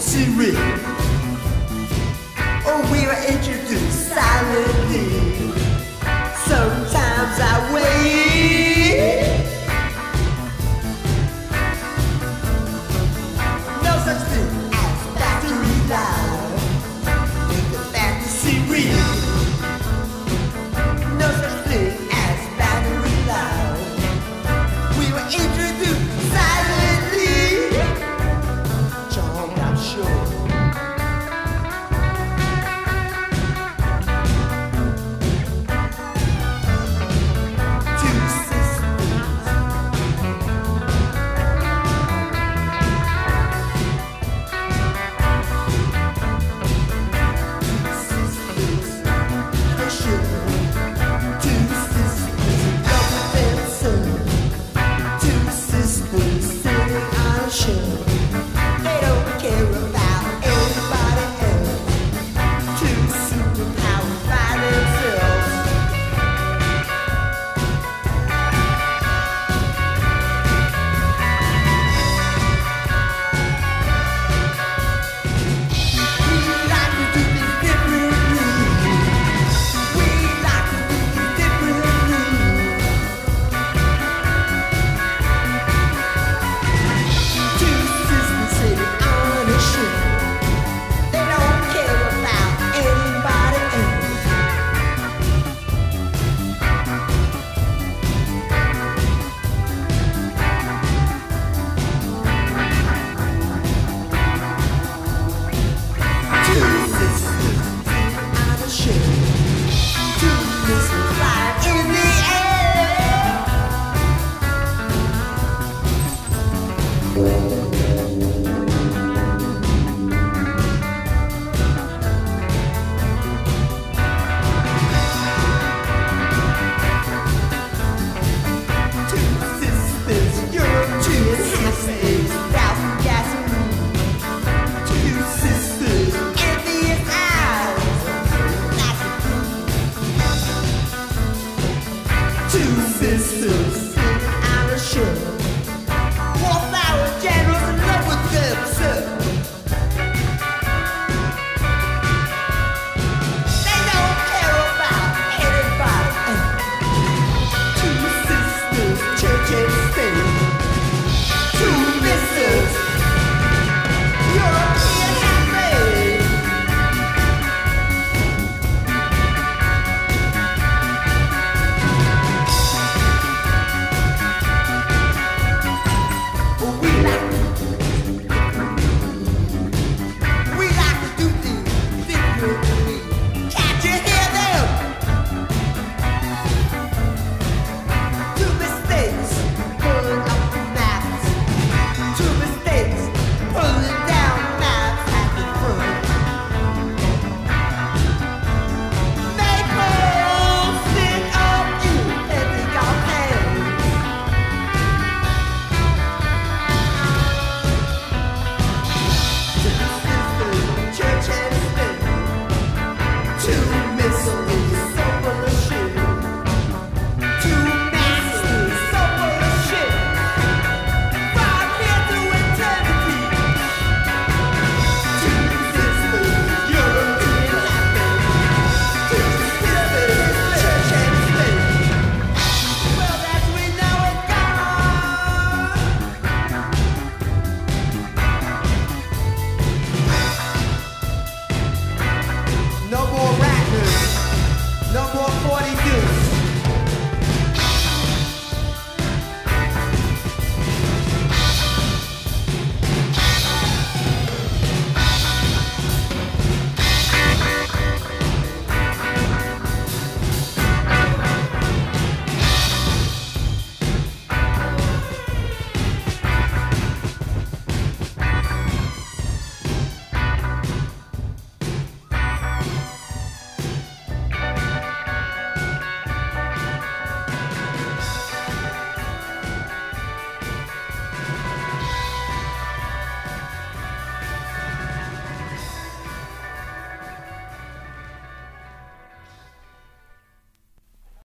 siree. Oh, we are introduced silently.